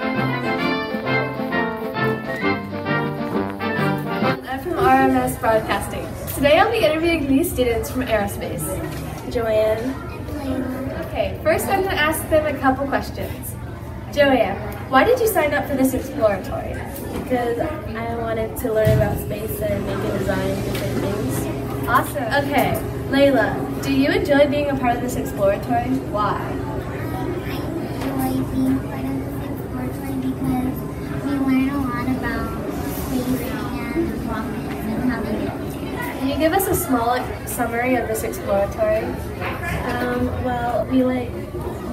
I'm from RMS Broadcasting. Today I'll be interviewing these students from aerospace. Joanne. Okay, first I'm going to ask them a couple questions. Joanne, why did you sign up for this exploratory? Because I wanted to learn about space and make a design different things. Awesome. Okay, Layla, do you enjoy being a part of this exploratory? Why? Can you give us a small summary of this exploratory? Um, well, we like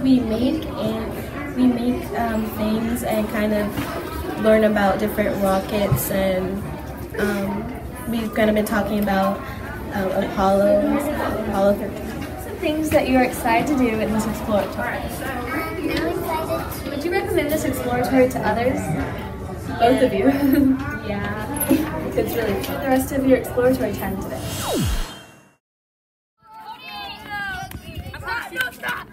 we make and we make um, things and kind of learn about different rockets and um, we've kind of been talking about um, Apollo, Apollo 13. Some things that you're excited to do in this exploratory. I'm excited to Would you recommend this exploratory to others? Both of you. Yeah. it's really fun. The rest of your exploratory time today. stop.